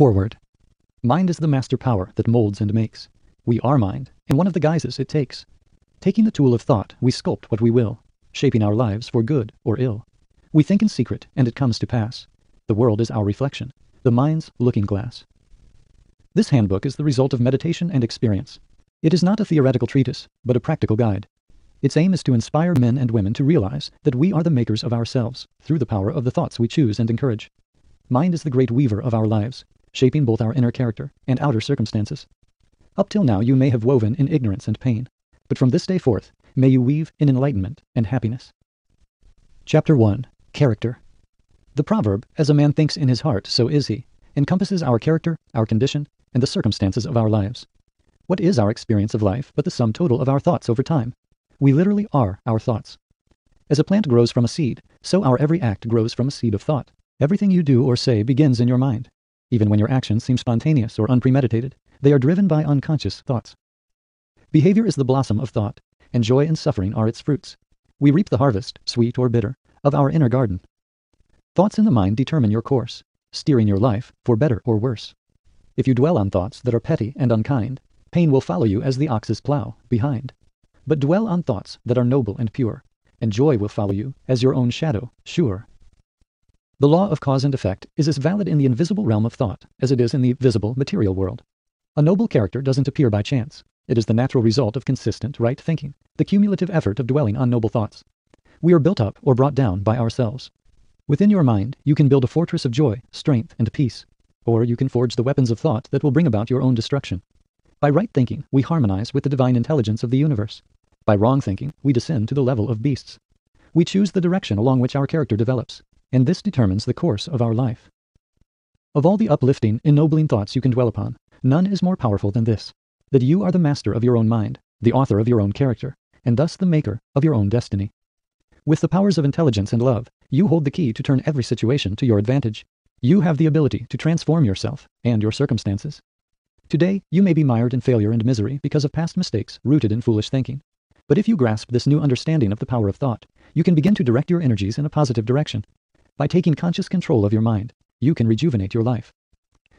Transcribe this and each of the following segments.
Foreword. Mind is the master power that molds and makes. We are mind, in one of the guises it takes. Taking the tool of thought, we sculpt what we will, shaping our lives for good or ill. We think in secret, and it comes to pass. The world is our reflection, the mind's looking glass. This handbook is the result of meditation and experience. It is not a theoretical treatise, but a practical guide. Its aim is to inspire men and women to realize that we are the makers of ourselves through the power of the thoughts we choose and encourage. Mind is the great weaver of our lives, shaping both our inner character and outer circumstances. Up till now you may have woven in ignorance and pain, but from this day forth may you weave in enlightenment and happiness. Chapter 1 Character The proverb, as a man thinks in his heart, so is he, encompasses our character, our condition, and the circumstances of our lives. What is our experience of life but the sum total of our thoughts over time? We literally are our thoughts. As a plant grows from a seed, so our every act grows from a seed of thought. Everything you do or say begins in your mind. Even when your actions seem spontaneous or unpremeditated, they are driven by unconscious thoughts. Behavior is the blossom of thought, and joy and suffering are its fruits. We reap the harvest, sweet or bitter, of our inner garden. Thoughts in the mind determine your course, steering your life for better or worse. If you dwell on thoughts that are petty and unkind, pain will follow you as the ox's plow, behind. But dwell on thoughts that are noble and pure, and joy will follow you as your own shadow, sure. The law of cause and effect is as valid in the invisible realm of thought as it is in the visible material world. A noble character doesn't appear by chance. It is the natural result of consistent, right thinking, the cumulative effort of dwelling on noble thoughts. We are built up or brought down by ourselves. Within your mind, you can build a fortress of joy, strength, and peace, or you can forge the weapons of thought that will bring about your own destruction. By right thinking, we harmonize with the divine intelligence of the universe. By wrong thinking, we descend to the level of beasts. We choose the direction along which our character develops, and this determines the course of our life. Of all the uplifting, ennobling thoughts you can dwell upon, none is more powerful than this, that you are the master of your own mind, the author of your own character, and thus the maker of your own destiny. With the powers of intelligence and love, you hold the key to turn every situation to your advantage. You have the ability to transform yourself and your circumstances. Today, you may be mired in failure and misery because of past mistakes rooted in foolish thinking. But if you grasp this new understanding of the power of thought, you can begin to direct your energies in a positive direction. By taking conscious control of your mind, you can rejuvenate your life.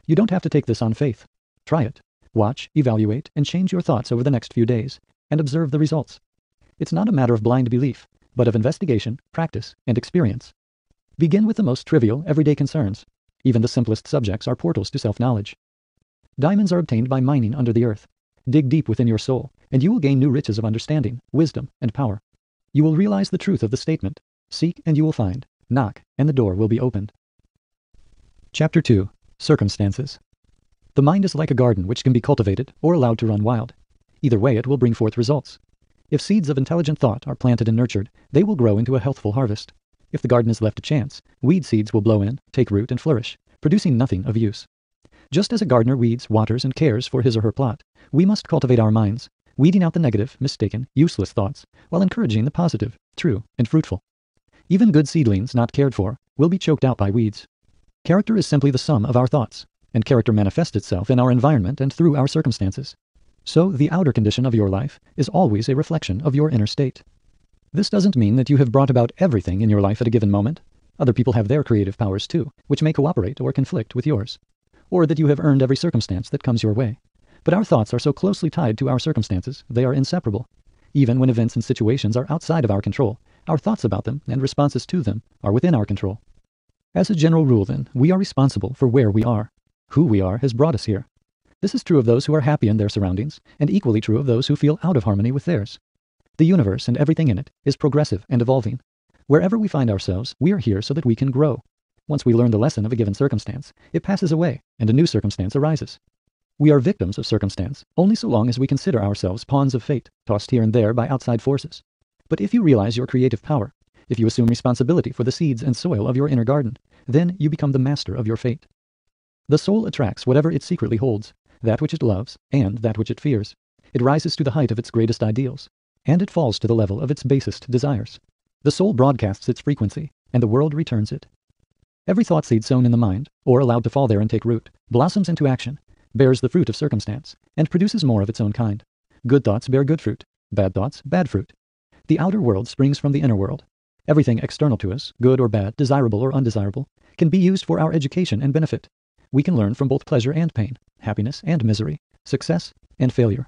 You don't have to take this on faith. Try it. Watch, evaluate, and change your thoughts over the next few days, and observe the results. It's not a matter of blind belief, but of investigation, practice, and experience. Begin with the most trivial, everyday concerns. Even the simplest subjects are portals to self-knowledge. Diamonds are obtained by mining under the earth. Dig deep within your soul, and you will gain new riches of understanding, wisdom, and power. You will realize the truth of the statement, seek and you will find, knock, and the door will be opened. Chapter 2 Circumstances The mind is like a garden which can be cultivated or allowed to run wild. Either way it will bring forth results. If seeds of intelligent thought are planted and nurtured, they will grow into a healthful harvest. If the garden is left to chance, weed seeds will blow in, take root, and flourish, producing nothing of use. Just as a gardener weeds, waters, and cares for his or her plot, we must cultivate our minds, weeding out the negative, mistaken, useless thoughts, while encouraging the positive, true, and fruitful. Even good seedlings, not cared for, will be choked out by weeds. Character is simply the sum of our thoughts, and character manifests itself in our environment and through our circumstances. So the outer condition of your life is always a reflection of your inner state. This doesn't mean that you have brought about everything in your life at a given moment. Other people have their creative powers too, which may cooperate or conflict with yours. Or that you have earned every circumstance that comes your way. But our thoughts are so closely tied to our circumstances, they are inseparable. Even when events and situations are outside of our control, our thoughts about them and responses to them are within our control. As a general rule, then, we are responsible for where we are. Who we are has brought us here. This is true of those who are happy in their surroundings, and equally true of those who feel out of harmony with theirs. The universe and everything in it is progressive and evolving. Wherever we find ourselves, we are here so that we can grow. Once we learn the lesson of a given circumstance, it passes away, and a new circumstance arises. We are victims of circumstance only so long as we consider ourselves pawns of fate, tossed here and there by outside forces. But if you realize your creative power, if you assume responsibility for the seeds and soil of your inner garden, then you become the master of your fate. The soul attracts whatever it secretly holds, that which it loves, and that which it fears. It rises to the height of its greatest ideals, and it falls to the level of its basest desires. The soul broadcasts its frequency, and the world returns it. Every thought seed sown in the mind, or allowed to fall there and take root, blossoms into action, bears the fruit of circumstance, and produces more of its own kind. Good thoughts bear good fruit, bad thoughts bad fruit. The outer world springs from the inner world. Everything external to us, good or bad, desirable or undesirable, can be used for our education and benefit. We can learn from both pleasure and pain, happiness and misery, success and failure.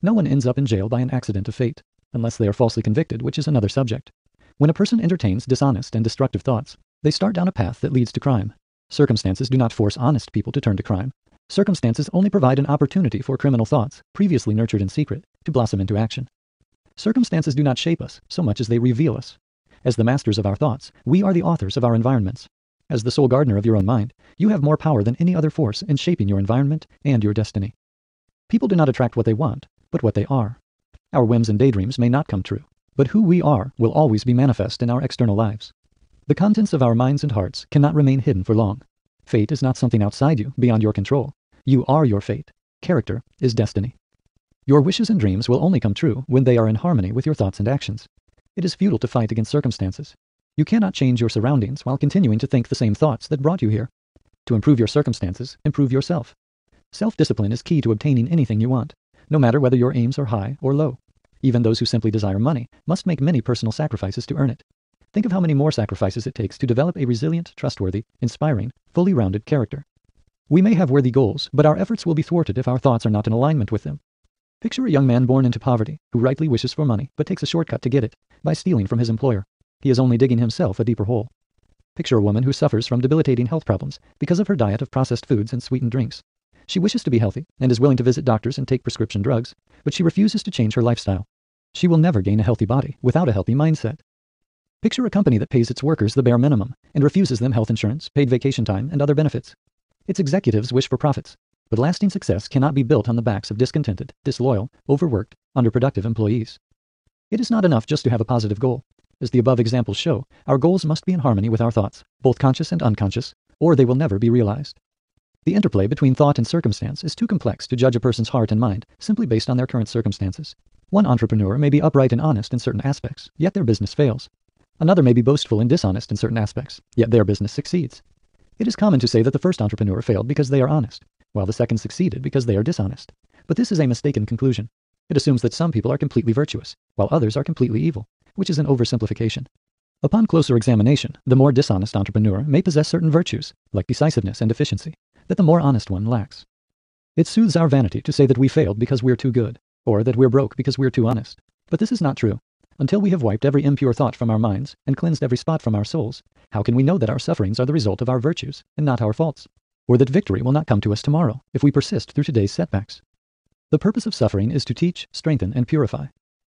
No one ends up in jail by an accident of fate, unless they are falsely convicted, which is another subject. When a person entertains dishonest and destructive thoughts, they start down a path that leads to crime. Circumstances do not force honest people to turn to crime. Circumstances only provide an opportunity for criminal thoughts, previously nurtured in secret, to blossom into action. Circumstances do not shape us so much as they reveal us. As the masters of our thoughts, we are the authors of our environments. As the sole gardener of your own mind, you have more power than any other force in shaping your environment and your destiny. People do not attract what they want, but what they are. Our whims and daydreams may not come true, but who we are will always be manifest in our external lives. The contents of our minds and hearts cannot remain hidden for long. Fate is not something outside you, beyond your control. You are your fate. Character is destiny. Your wishes and dreams will only come true when they are in harmony with your thoughts and actions. It is futile to fight against circumstances. You cannot change your surroundings while continuing to think the same thoughts that brought you here. To improve your circumstances, improve yourself. Self-discipline is key to obtaining anything you want, no matter whether your aims are high or low. Even those who simply desire money must make many personal sacrifices to earn it. Think of how many more sacrifices it takes to develop a resilient, trustworthy, inspiring, fully rounded character. We may have worthy goals, but our efforts will be thwarted if our thoughts are not in alignment with them. Picture a young man born into poverty, who rightly wishes for money, but takes a shortcut to get it, by stealing from his employer. He is only digging himself a deeper hole. Picture a woman who suffers from debilitating health problems because of her diet of processed foods and sweetened drinks. She wishes to be healthy and is willing to visit doctors and take prescription drugs, but she refuses to change her lifestyle. She will never gain a healthy body without a healthy mindset. Picture a company that pays its workers the bare minimum and refuses them health insurance, paid vacation time, and other benefits. Its executives wish for profits, but lasting success cannot be built on the backs of discontented, disloyal, overworked, underproductive employees. It is not enough just to have a positive goal. As the above examples show, our goals must be in harmony with our thoughts, both conscious and unconscious, or they will never be realized. The interplay between thought and circumstance is too complex to judge a person's heart and mind simply based on their current circumstances. One entrepreneur may be upright and honest in certain aspects, yet their business fails. Another may be boastful and dishonest in certain aspects, yet their business succeeds. It is common to say that the first entrepreneur failed because they are honest, while the second succeeded because they are dishonest. But this is a mistaken conclusion. It assumes that some people are completely virtuous, while others are completely evil, which is an oversimplification. Upon closer examination, the more dishonest entrepreneur may possess certain virtues, like decisiveness and efficiency, that the more honest one lacks. It soothes our vanity to say that we failed because we're too good, or that we're broke because we're too honest. But this is not true. Until we have wiped every impure thought from our minds and cleansed every spot from our souls, how can we know that our sufferings are the result of our virtues and not our faults? Or that victory will not come to us tomorrow if we persist through today's setbacks? The purpose of suffering is to teach, strengthen, and purify.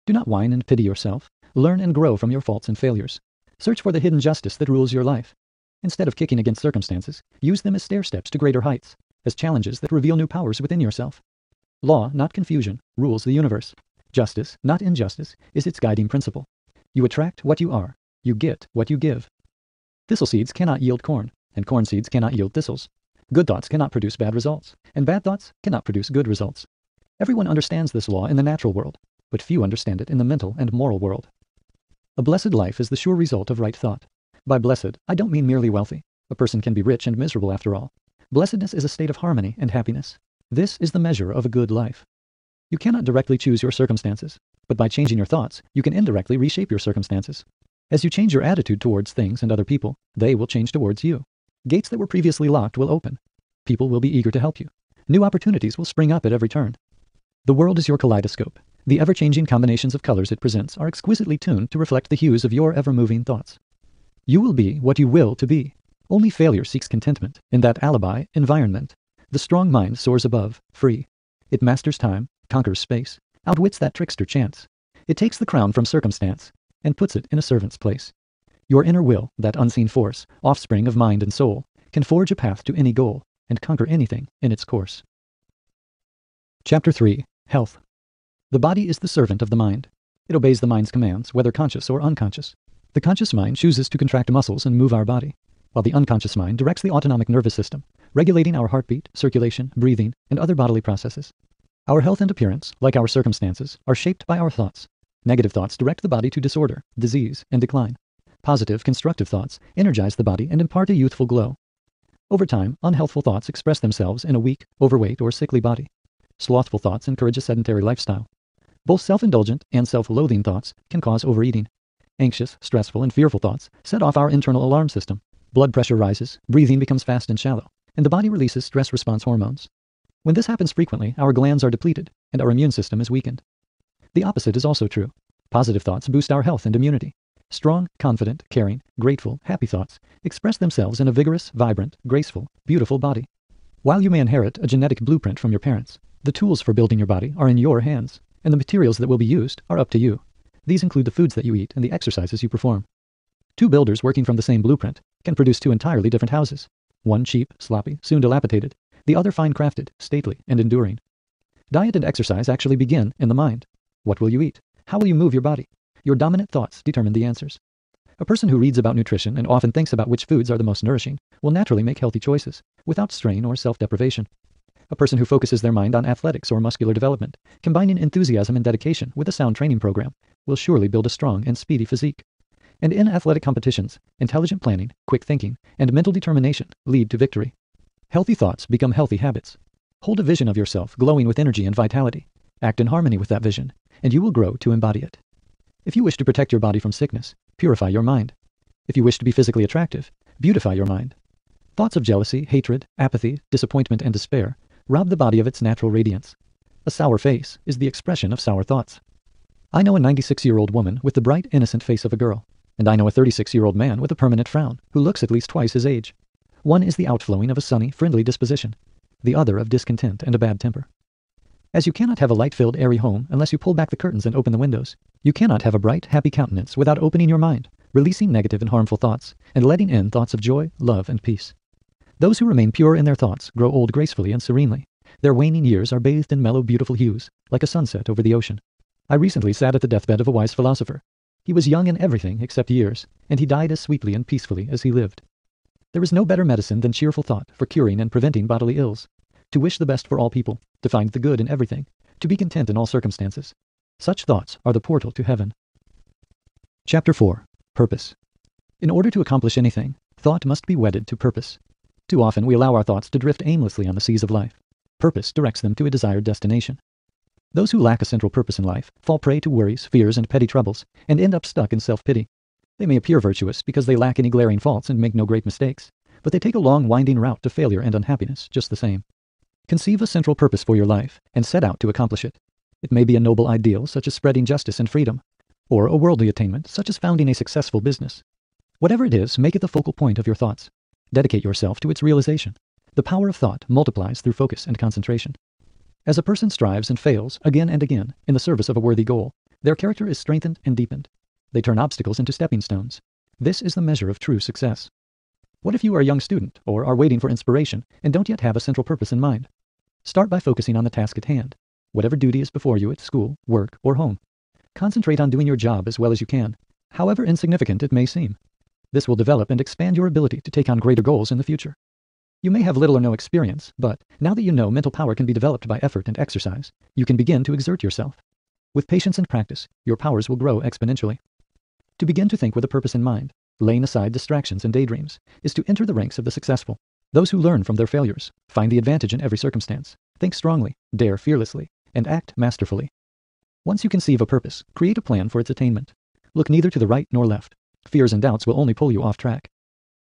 Do not whine and pity yourself. Learn and grow from your faults and failures. Search for the hidden justice that rules your life. Instead of kicking against circumstances, use them as stair steps to greater heights, as challenges that reveal new powers within yourself. Law, not confusion, rules the universe. Justice, not injustice, is its guiding principle. You attract what you are. You get what you give. Thistle seeds cannot yield corn, and corn seeds cannot yield thistles. Good thoughts cannot produce bad results, and bad thoughts cannot produce good results. Everyone understands this law in the natural world, but few understand it in the mental and moral world. A blessed life is the sure result of right thought. By blessed, I don't mean merely wealthy. A person can be rich and miserable after all. Blessedness is a state of harmony and happiness. This is the measure of a good life. You cannot directly choose your circumstances, but by changing your thoughts, you can indirectly reshape your circumstances. As you change your attitude towards things and other people, they will change towards you. Gates that were previously locked will open. People will be eager to help you. New opportunities will spring up at every turn. The world is your kaleidoscope. The ever-changing combinations of colors it presents are exquisitely tuned to reflect the hues of your ever-moving thoughts. You will be what you will to be. Only failure seeks contentment in that alibi environment. The strong mind soars above, free. It masters time, conquers space, outwits that trickster chance. It takes the crown from circumstance and puts it in a servant's place. Your inner will, that unseen force, offspring of mind and soul, can forge a path to any goal and conquer anything in its course. Chapter 3 Health The body is the servant of the mind. It obeys the mind's commands, whether conscious or unconscious. The conscious mind chooses to contract muscles and move our body, while the unconscious mind directs the autonomic nervous system, regulating our heartbeat, circulation, breathing, and other bodily processes. Our health and appearance, like our circumstances, are shaped by our thoughts. Negative thoughts direct the body to disorder, disease, and decline. Positive, constructive thoughts energize the body and impart a youthful glow. Over time, unhealthful thoughts express themselves in a weak, overweight, or sickly body. Slothful thoughts encourage a sedentary lifestyle. Both self-indulgent and self-loathing thoughts can cause overeating. Anxious, stressful, and fearful thoughts set off our internal alarm system. Blood pressure rises, breathing becomes fast and shallow, and the body releases stress response hormones. When this happens frequently, our glands are depleted, and our immune system is weakened. The opposite is also true. Positive thoughts boost our health and immunity. Strong, confident, caring, grateful, happy thoughts express themselves in a vigorous, vibrant, graceful, beautiful body. While you may inherit a genetic blueprint from your parents, the tools for building your body are in your hands, and the materials that will be used are up to you. These include the foods that you eat and the exercises you perform. Two builders working from the same blueprint can produce two entirely different houses. One cheap, sloppy, soon dilapidated, the other fine crafted, stately, and enduring. Diet and exercise actually begin in the mind. What will you eat? How will you move your body? Your dominant thoughts determine the answers. A person who reads about nutrition and often thinks about which foods are the most nourishing will naturally make healthy choices, without strain or self-deprivation. A person who focuses their mind on athletics or muscular development, combining enthusiasm and dedication with a sound training program, will surely build a strong and speedy physique. And in athletic competitions, intelligent planning, quick thinking, and mental determination lead to victory. Healthy thoughts become healthy habits. Hold a vision of yourself glowing with energy and vitality. Act in harmony with that vision, and you will grow to embody it. If you wish to protect your body from sickness, purify your mind. If you wish to be physically attractive, beautify your mind. Thoughts of jealousy, hatred, apathy, disappointment, and despair rob the body of its natural radiance. A sour face is the expression of sour thoughts. I know a 96-year-old woman with the bright, innocent face of a girl, and I know a 36-year-old man with a permanent frown who looks at least twice his age. One is the outflowing of a sunny, friendly disposition, the other of discontent and a bad temper. As you cannot have a light-filled, airy home unless you pull back the curtains and open the windows, you cannot have a bright, happy countenance without opening your mind, releasing negative and harmful thoughts, and letting in thoughts of joy, love, and peace. Those who remain pure in their thoughts grow old gracefully and serenely. Their waning years are bathed in mellow, beautiful hues, like a sunset over the ocean. I recently sat at the deathbed of a wise philosopher. He was young in everything except years, and he died as sweetly and peacefully as he lived. There is no better medicine than cheerful thought for curing and preventing bodily ills. To wish the best for all people, to find the good in everything, to be content in all circumstances. Such thoughts are the portal to heaven. Chapter 4 Purpose In order to accomplish anything, thought must be wedded to purpose. Too often we allow our thoughts to drift aimlessly on the seas of life. Purpose directs them to a desired destination. Those who lack a central purpose in life fall prey to worries, fears, and petty troubles, and end up stuck in self-pity. They may appear virtuous because they lack any glaring faults and make no great mistakes, but they take a long winding route to failure and unhappiness just the same. Conceive a central purpose for your life and set out to accomplish it. It may be a noble ideal such as spreading justice and freedom, or a worldly attainment such as founding a successful business. Whatever it is, make it the focal point of your thoughts. Dedicate yourself to its realization. The power of thought multiplies through focus and concentration. As a person strives and fails again and again in the service of a worthy goal, their character is strengthened and deepened. They turn obstacles into stepping stones. This is the measure of true success. What if you are a young student or are waiting for inspiration and don't yet have a central purpose in mind? Start by focusing on the task at hand, whatever duty is before you at school, work, or home. Concentrate on doing your job as well as you can, however insignificant it may seem. This will develop and expand your ability to take on greater goals in the future. You may have little or no experience, but now that you know mental power can be developed by effort and exercise, you can begin to exert yourself. With patience and practice, your powers will grow exponentially. To begin to think with a purpose in mind, laying aside distractions and daydreams, is to enter the ranks of the successful. Those who learn from their failures, find the advantage in every circumstance, think strongly, dare fearlessly, and act masterfully. Once you conceive a purpose, create a plan for its attainment. Look neither to the right nor left. Fears and doubts will only pull you off track.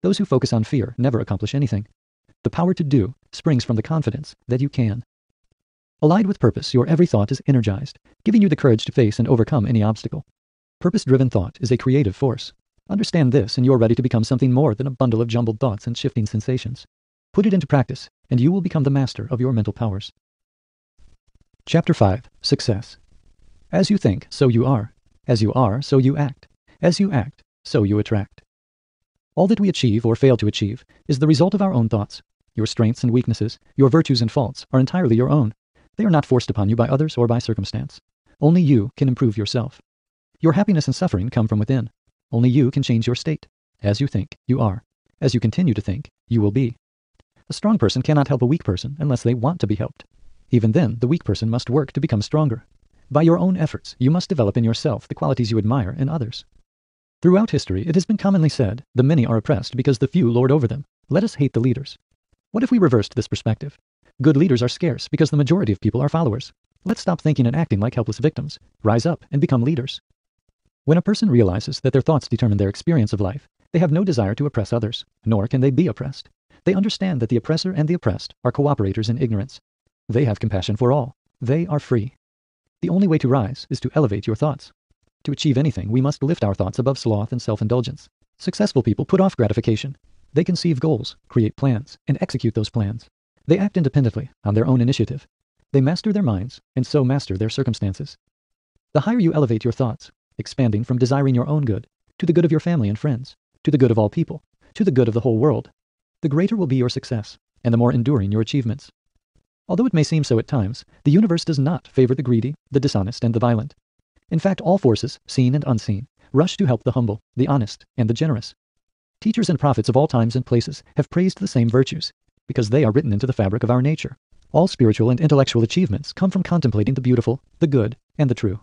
Those who focus on fear never accomplish anything. The power to do springs from the confidence that you can. Allied with purpose, your every thought is energized, giving you the courage to face and overcome any obstacle. Purpose-driven thought is a creative force. Understand this and you're ready to become something more than a bundle of jumbled thoughts and shifting sensations. Put it into practice, and you will become the master of your mental powers. Chapter 5 Success As you think, so you are. As you are, so you act. As you act, so you attract. All that we achieve or fail to achieve is the result of our own thoughts. Your strengths and weaknesses, your virtues and faults are entirely your own. They are not forced upon you by others or by circumstance. Only you can improve yourself. Your happiness and suffering come from within. Only you can change your state. As you think, you are. As you continue to think, you will be. A strong person cannot help a weak person unless they want to be helped. Even then, the weak person must work to become stronger. By your own efforts, you must develop in yourself the qualities you admire in others. Throughout history, it has been commonly said, the many are oppressed because the few lord over them. Let us hate the leaders. What if we reversed this perspective? Good leaders are scarce because the majority of people are followers. Let's stop thinking and acting like helpless victims. Rise up and become leaders. When a person realizes that their thoughts determine their experience of life, they have no desire to oppress others, nor can they be oppressed. They understand that the oppressor and the oppressed are cooperators in ignorance. They have compassion for all. They are free. The only way to rise is to elevate your thoughts. To achieve anything, we must lift our thoughts above sloth and self-indulgence. Successful people put off gratification. They conceive goals, create plans, and execute those plans. They act independently, on their own initiative. They master their minds, and so master their circumstances. The higher you elevate your thoughts, expanding from desiring your own good, to the good of your family and friends, to the good of all people, to the good of the whole world, the greater will be your success, and the more enduring your achievements. Although it may seem so at times, the universe does not favor the greedy, the dishonest, and the violent. In fact, all forces, seen and unseen, rush to help the humble, the honest, and the generous. Teachers and prophets of all times and places have praised the same virtues, because they are written into the fabric of our nature. All spiritual and intellectual achievements come from contemplating the beautiful, the good, and the true.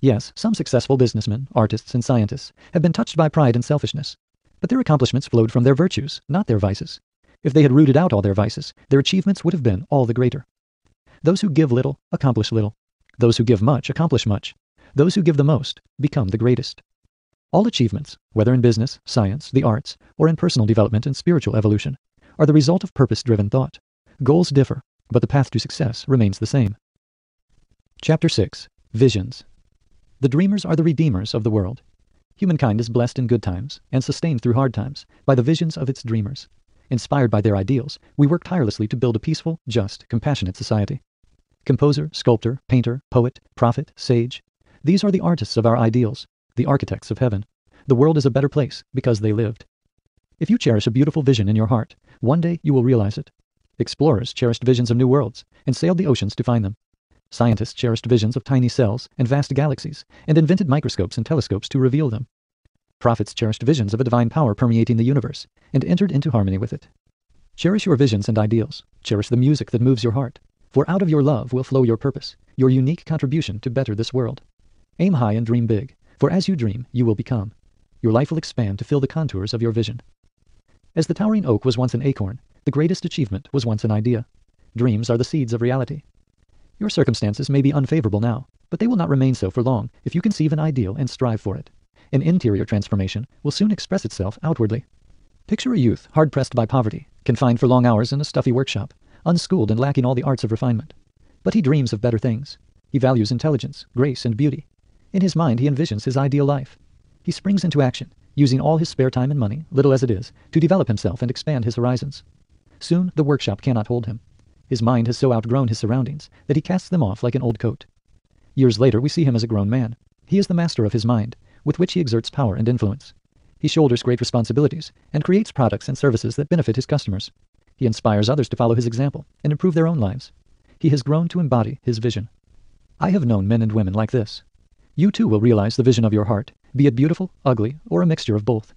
Yes, some successful businessmen, artists, and scientists have been touched by pride and selfishness, but their accomplishments flowed from their virtues, not their vices. If they had rooted out all their vices, their achievements would have been all the greater. Those who give little accomplish little. Those who give much accomplish much. Those who give the most become the greatest. All achievements, whether in business, science, the arts, or in personal development and spiritual evolution, are the result of purpose-driven thought. Goals differ, but the path to success remains the same. Chapter 6 Visions The dreamers are the redeemers of the world. Humankind is blessed in good times and sustained through hard times by the visions of its dreamers. Inspired by their ideals, we work tirelessly to build a peaceful, just, compassionate society. Composer, sculptor, painter, poet, prophet, sage. These are the artists of our ideals, the architects of heaven. The world is a better place because they lived. If you cherish a beautiful vision in your heart, one day you will realize it. Explorers cherished visions of new worlds and sailed the oceans to find them. Scientists cherished visions of tiny cells and vast galaxies and invented microscopes and telescopes to reveal them. Prophets cherished visions of a divine power permeating the universe and entered into harmony with it. Cherish your visions and ideals. Cherish the music that moves your heart. For out of your love will flow your purpose, your unique contribution to better this world. Aim high and dream big, for as you dream, you will become. Your life will expand to fill the contours of your vision. As the towering oak was once an acorn, the greatest achievement was once an idea. Dreams are the seeds of reality. Your circumstances may be unfavorable now, but they will not remain so for long if you conceive an ideal and strive for it. An interior transformation will soon express itself outwardly. Picture a youth hard-pressed by poverty, confined for long hours in a stuffy workshop, unschooled and lacking all the arts of refinement. But he dreams of better things. He values intelligence, grace, and beauty. In his mind he envisions his ideal life. He springs into action, using all his spare time and money, little as it is, to develop himself and expand his horizons. Soon the workshop cannot hold him. His mind has so outgrown his surroundings that he casts them off like an old coat. Years later we see him as a grown man. He is the master of his mind, with which he exerts power and influence. He shoulders great responsibilities and creates products and services that benefit his customers. He inspires others to follow his example and improve their own lives. He has grown to embody his vision. I have known men and women like this. You too will realize the vision of your heart, be it beautiful, ugly, or a mixture of both.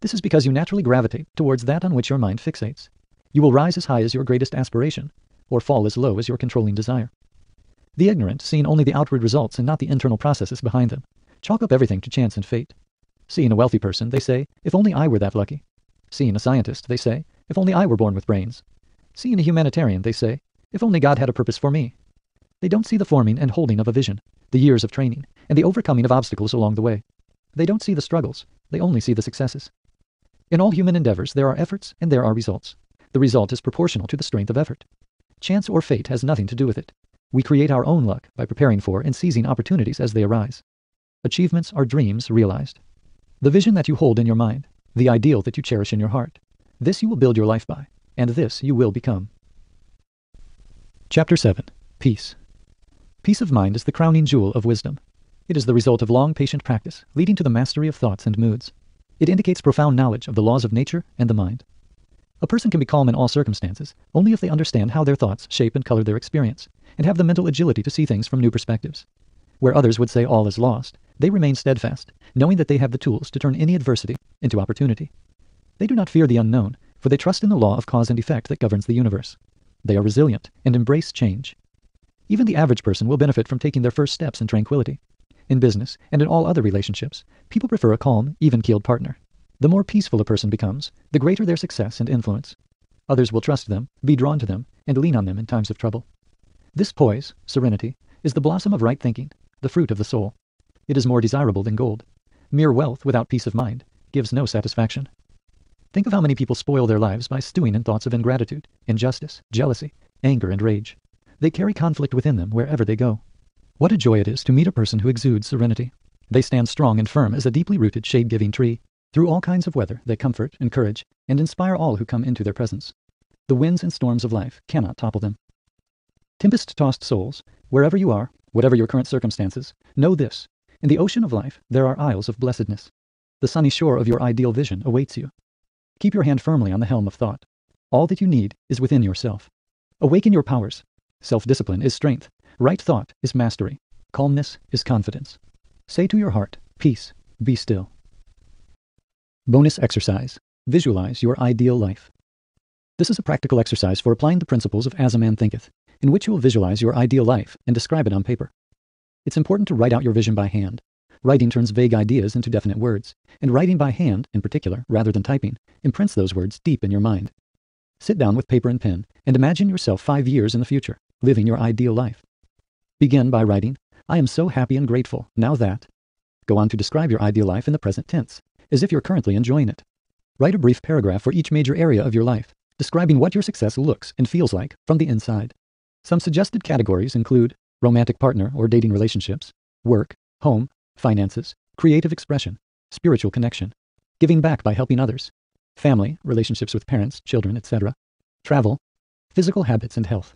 This is because you naturally gravitate towards that on which your mind fixates. You will rise as high as your greatest aspiration, or fall as low as your controlling desire. The ignorant, seeing only the outward results and not the internal processes behind them, Chalk up everything to chance and fate. Seeing a wealthy person, they say, if only I were that lucky. Seeing a scientist, they say, if only I were born with brains. Seeing a humanitarian, they say, if only God had a purpose for me. They don't see the forming and holding of a vision, the years of training, and the overcoming of obstacles along the way. They don't see the struggles, they only see the successes. In all human endeavors, there are efforts and there are results. The result is proportional to the strength of effort. Chance or fate has nothing to do with it. We create our own luck by preparing for and seizing opportunities as they arise. Achievements are dreams realized. The vision that you hold in your mind, the ideal that you cherish in your heart, this you will build your life by, and this you will become. Chapter 7 Peace Peace of mind is the crowning jewel of wisdom. It is the result of long patient practice, leading to the mastery of thoughts and moods. It indicates profound knowledge of the laws of nature and the mind. A person can be calm in all circumstances only if they understand how their thoughts shape and color their experience, and have the mental agility to see things from new perspectives. Where others would say all is lost, they remain steadfast, knowing that they have the tools to turn any adversity into opportunity. They do not fear the unknown, for they trust in the law of cause and effect that governs the universe. They are resilient and embrace change. Even the average person will benefit from taking their first steps in tranquility. In business and in all other relationships, people prefer a calm, even-keeled partner. The more peaceful a person becomes, the greater their success and influence. Others will trust them, be drawn to them, and lean on them in times of trouble. This poise, serenity, is the blossom of right thinking, the fruit of the soul. It is more desirable than gold. Mere wealth without peace of mind gives no satisfaction. Think of how many people spoil their lives by stewing in thoughts of ingratitude, injustice, jealousy, anger, and rage. They carry conflict within them wherever they go. What a joy it is to meet a person who exudes serenity. They stand strong and firm as a deeply rooted, shade-giving tree. Through all kinds of weather, they comfort, encourage, and inspire all who come into their presence. The winds and storms of life cannot topple them. Tempest-tossed souls, wherever you are, whatever your current circumstances, know this. In the ocean of life, there are isles of blessedness. The sunny shore of your ideal vision awaits you. Keep your hand firmly on the helm of thought. All that you need is within yourself. Awaken your powers. Self-discipline is strength. Right thought is mastery. Calmness is confidence. Say to your heart, peace, be still. Bonus exercise. Visualize your ideal life. This is a practical exercise for applying the principles of As a Man Thinketh, in which you will visualize your ideal life and describe it on paper. It's important to write out your vision by hand. Writing turns vague ideas into definite words, and writing by hand, in particular, rather than typing, imprints those words deep in your mind. Sit down with paper and pen and imagine yourself five years in the future, living your ideal life. Begin by writing, I am so happy and grateful, now that. Go on to describe your ideal life in the present tense, as if you're currently enjoying it. Write a brief paragraph for each major area of your life, describing what your success looks and feels like from the inside. Some suggested categories include romantic partner or dating relationships, work, home, finances, creative expression, spiritual connection, giving back by helping others, family, relationships with parents, children, etc., travel, physical habits, and health.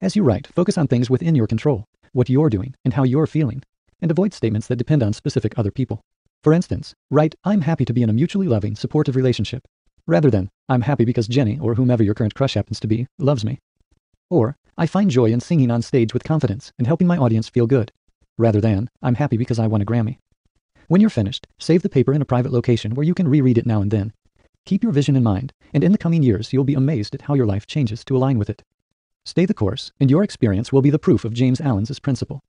As you write, focus on things within your control, what you're doing, and how you're feeling, and avoid statements that depend on specific other people. For instance, write, I'm happy to be in a mutually loving, supportive relationship, rather than, I'm happy because Jenny, or whomever your current crush happens to be, loves me. Or, I find joy in singing on stage with confidence and helping my audience feel good, rather than, I'm happy because I won a Grammy. When you're finished, save the paper in a private location where you can reread it now and then. Keep your vision in mind, and in the coming years you'll be amazed at how your life changes to align with it. Stay the course, and your experience will be the proof of James Allen's principle.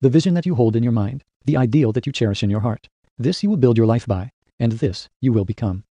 The vision that you hold in your mind, the ideal that you cherish in your heart, this you will build your life by, and this you will become.